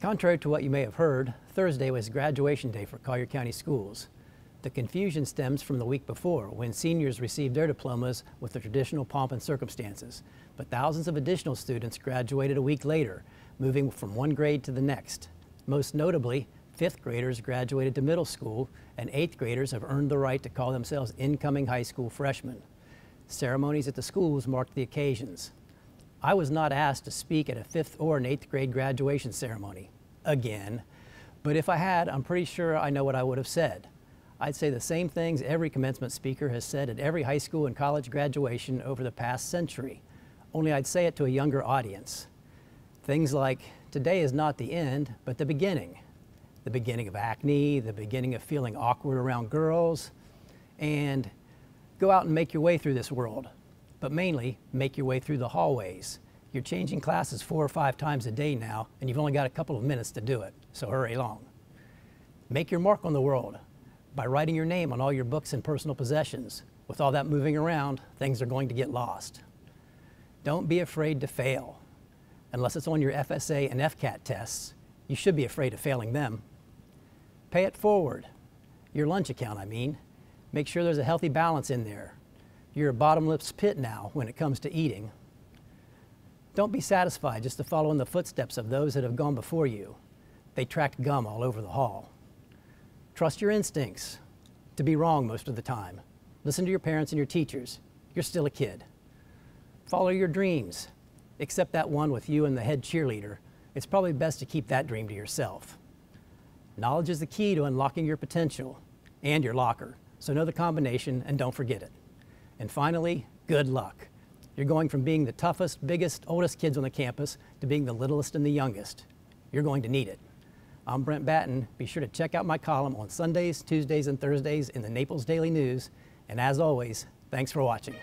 Contrary to what you may have heard, Thursday was graduation day for Collier County Schools. The confusion stems from the week before when seniors received their diplomas with the traditional pomp and circumstances, but thousands of additional students graduated a week later, moving from one grade to the next. Most notably, fifth graders graduated to middle school and eighth graders have earned the right to call themselves incoming high school freshmen. Ceremonies at the schools marked the occasions. I was not asked to speak at a fifth or an eighth grade graduation ceremony, again, but if I had, I'm pretty sure I know what I would have said. I'd say the same things every commencement speaker has said at every high school and college graduation over the past century, only I'd say it to a younger audience. Things like, today is not the end, but the beginning. The beginning of acne, the beginning of feeling awkward around girls, and go out and make your way through this world but mainly make your way through the hallways. You're changing classes four or five times a day now, and you've only got a couple of minutes to do it, so hurry along. Make your mark on the world by writing your name on all your books and personal possessions. With all that moving around, things are going to get lost. Don't be afraid to fail. Unless it's on your FSA and FCAT tests, you should be afraid of failing them. Pay it forward. Your lunch account, I mean. Make sure there's a healthy balance in there. You're a bottomless pit now when it comes to eating. Don't be satisfied just to follow in the footsteps of those that have gone before you. They tracked gum all over the hall. Trust your instincts to be wrong most of the time. Listen to your parents and your teachers. You're still a kid. Follow your dreams, except that one with you and the head cheerleader. It's probably best to keep that dream to yourself. Knowledge is the key to unlocking your potential and your locker, so know the combination and don't forget it. And finally, good luck. You're going from being the toughest, biggest, oldest kids on the campus to being the littlest and the youngest. You're going to need it. I'm Brent Batten. Be sure to check out my column on Sundays, Tuesdays, and Thursdays in the Naples Daily News. And as always, thanks for watching.